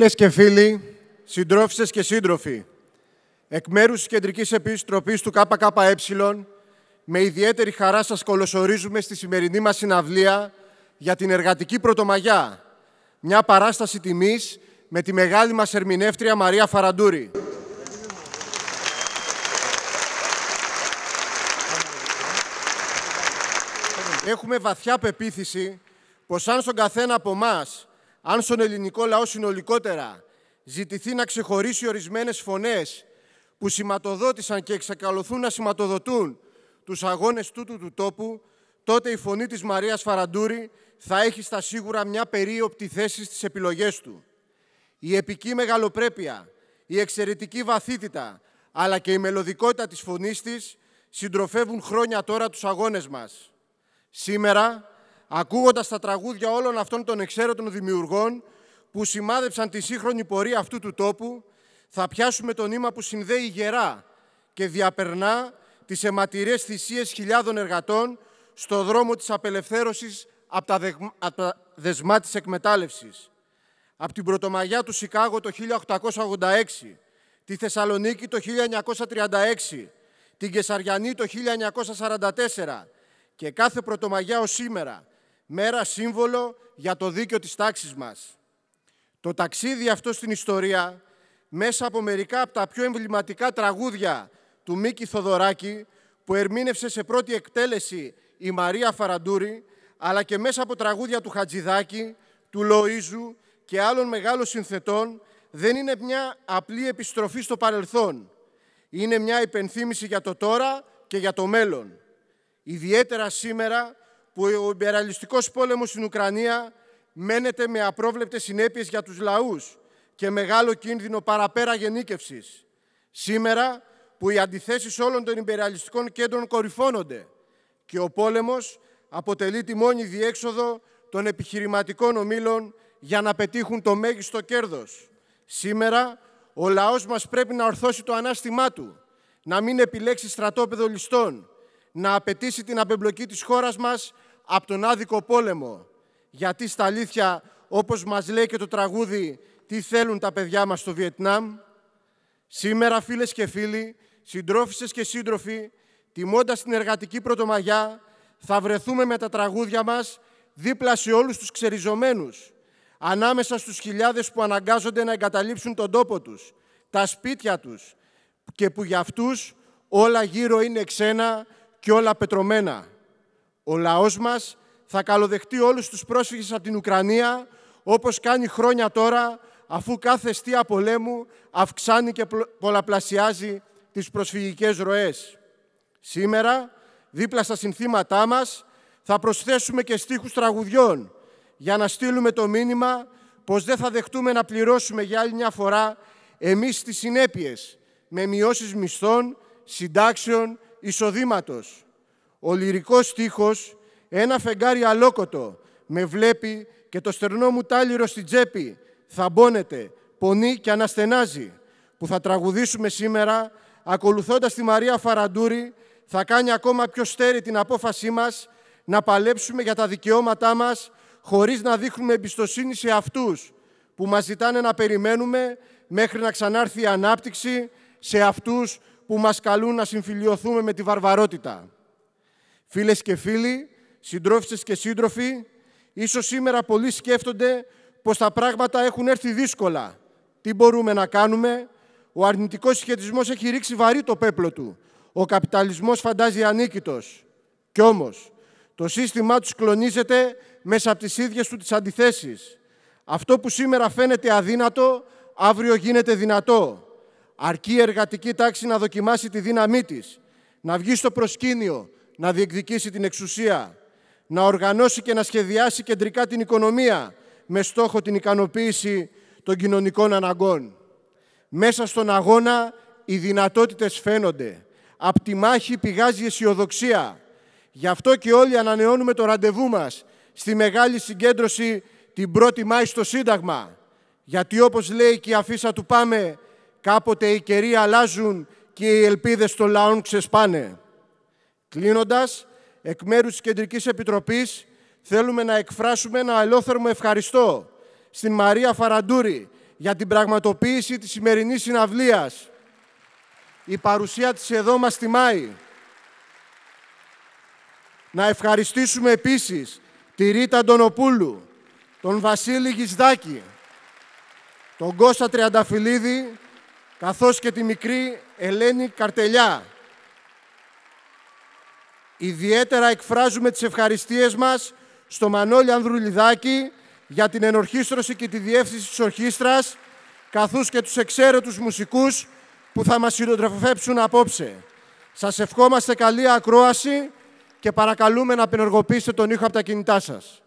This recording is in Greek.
Φίλες και φίλοι, συντρόφισσες και σύντροφοι, εκ μέρους της Κεντρικής Επιστροπής του ΚΚΕ, με ιδιαίτερη χαρά σας κολοσορίζουμε στη σημερινή μας συναυλία για την Εργατική Πρωτομαγιά, μια παράσταση τιμής με τη μεγάλη μας ερμηνεύτρια Μαρία Φαραντούρη. Έχουμε βαθιά πεποίθηση πως αν στον καθένα από εμάς, αν στον ελληνικό λαό συνολικότερα, ζητηθεί να ξεχωρίσει ορισμένες φωνές που σηματοδότησαν και εξακαλωθούν να σηματοδοτούν τους αγώνες τούτου του τόπου, τότε η φωνή της Μαρίας Φαραντούρη θα έχει στα σίγουρα μια περίοπτη θέση στις επιλογές του. Η επική μεγαλοπρέπεια, η εξαιρετική βαθύτητα, αλλά και η μελωδικότητα της φωνής της συντροφεύουν χρόνια τώρα τους αγώνες μας. Σήμερα, ακούγοντας τα τραγούδια όλων αυτών των εξαίρετων δημιουργών που σημάδεψαν τη σύγχρονη πορεία αυτού του τόπου, θα πιάσουμε το νήμα που συνδέει γερά και διαπερνά τις αιματηρές θυσίες χιλιάδων εργατών στο δρόμο της απελευθέρωσης από τα, δεσμά της εκμετάλλευσης. Από την Πρωτομαγιά του Σικάγο το 1886, τη Θεσσαλονίκη το 1936, την Κεσαριανή το 1944 και κάθε Πρωτομαγιά ως σήμερα, μέρα σύμβολο για το δίκαιο της τάξης μας. Το ταξίδι αυτό στην ιστορία, μέσα από μερικά από τα πιο εμβληματικά τραγούδια του Μίκη Θοδωράκη, που ερμήνευσε σε πρώτη εκτέλεση η Μαρία Φαραντούρη, αλλά και μέσα από τραγούδια του Χατζηδάκη, του Λοΐζου και άλλων μεγάλων συνθετών, δεν είναι μια απλή επιστροφή στο παρελθόν. Είναι μια υπενθύμηση για το τώρα και για το μέλλον. Ιδιαίτερα σήμερα που ο υπεραλιστικός πόλεμος στην Ουκρανία μένεται με απρόβλεπτες συνέπειες για τους λαούς και μεγάλο κίνδυνο παραπέρα γενίκευσης. Σήμερα που οι αντιθέσεις όλων των υπεραλιστικών κέντρων κορυφώνονται και ο πόλεμος αποτελεί τη μόνη διέξοδο των επιχειρηματικών ομίλων για να πετύχουν το μέγιστο κέρδος. Σήμερα ο λαός μας πρέπει να ορθώσει το ανάστημά του, να μην επιλέξει στρατόπεδο ληστών, να απαιτήσει την απεμπλοκή της χώρας μας από τον άδικο πόλεμο. Γιατί στα αλήθεια, όπως μας λέει και το τραγούδι «Τι θέλουν τα παιδιά μας στο Βιετνάμ», σήμερα φίλες και φίλοι, συντρόφισσες και σύντροφοι, τιμώντας την εργατική πρωτομαγιά, θα βρεθούμε με τα τραγούδια μας δίπλα σε όλους τους ξεριζωμένους, ανάμεσα στους χιλιάδες που αναγκάζονται να εγκαταλείψουν τον τόπο τους, τα σπίτια τους και που για αυτούς όλα γύρω είναι ξένα και όλα πετρωμένα. Ο λαός μας θα καλοδεχτεί όλους τους πρόσφυγες από την Ουκρανία, όπως κάνει χρόνια τώρα, αφού κάθε αιστεία πολέμου αυξάνει και πολλαπλασιάζει τις προσφυγικές ροές. Σήμερα, δίπλα στα συνθήματά μας, θα προσθέσουμε και στίχους τραγουδιών, για να στείλουμε το μήνυμα πως δεν θα δεχτούμε να πληρώσουμε για άλλη μια φορά εμείς τις συνέπειες με μειώσεις μισθών, συντάξεων εισοδήματος. Ο λυρικός στίχος, ένα φεγγάρι αλόκοτο, με βλέπει και το στερνό μου τάλιρο στην τσέπη, θαμπώνεται, πονεί και αναστενάζει, που θα τραγουδήσουμε σήμερα, ακολουθώντας τη Μαρία Φαραντούρη, θα κάνει ακόμα πιο στέρη την απόφασή μας να παλέψουμε για τα δικαιώματά μας, χωρίς να δείχνουμε εμπιστοσύνη σε αυτούς που μας ζητάνε να περιμένουμε μέχρι να ξανάρθει η ανάπτυξη, σε αυτούς που μας καλούν να συμφιλιωθούμε με τη βαρβαρότητα. Φίλες και φίλοι, συντρόφισσες και σύντροφοι, ίσως σήμερα πολλοί σκέφτονται πως τα πράγματα έχουν έρθει δύσκολα. Τι μπορούμε να κάνουμε; Ο αρνητικός συσχετισμός έχει ρίξει βαρύ το πέπλο του. Ο καπιταλισμός φαντάζει ανίκητος. Κι όμως, το σύστημά τους κλονίζεται μέσα από τις ίδιες του τις αντιθέσεις. Αυτό που σήμερα φαίνεται αδύνατο, αύριο γίνεται δυνατό. Αρκεί η εργατική τάξη να δοκιμάσει τη δύναμή της, να βγει στο προσκήνιο, να διεκδικήσει την εξουσία, να οργανώσει και να σχεδιάσει κεντρικά την οικονομία με στόχο την ικανοποίηση των κοινωνικών αναγκών. Μέσα στον αγώνα οι δυνατότητες φαίνονται. Απ' τη μάχη πηγάζει η αισιοδοξία. Γι' αυτό και όλοι ανανεώνουμε το ραντεβού μας στη μεγάλη συγκέντρωση την 1η Μάη στο Σύνταγμα. Γιατί όπως λέει και η αφίσα του Πάμε, κάποτε οι καιροί αλλάζουν και οι ελπίδες των λαών ξεσπάνε. Κλείνοντας, εκ μέρους της Κεντρικής Επιτροπής θέλουμε να εκφράσουμε ένα ελόθερμο ευχαριστώ στην Μαρία Φαραντούρη για την πραγματοποίηση της σημερινής συναυλίας. Η παρουσία της εδώ μας τιμάει. Να ευχαριστήσουμε επίσης τη Ρίτα Αντωνοπούλου, τον Βασίλη Γισδάκη, τον Κώστα Τριανταφυλλίδη, καθώς και τη μικρή Ελένη Καρτελιά. Ιδιαίτερα εκφράζουμε τις ευχαριστίες μας στο Μανώλη Ανδρουλιδάκη για την ενορχίστρωση και τη διεύθυνση της ορχήστρας, καθώς και τους εξαίρετους μουσικούς που θα μας συντροφεύσουν απόψε. Σας ευχόμαστε καλή ακρόαση και παρακαλούμε να απενεργοποιήσετε τον ήχο από τα κινητά σας.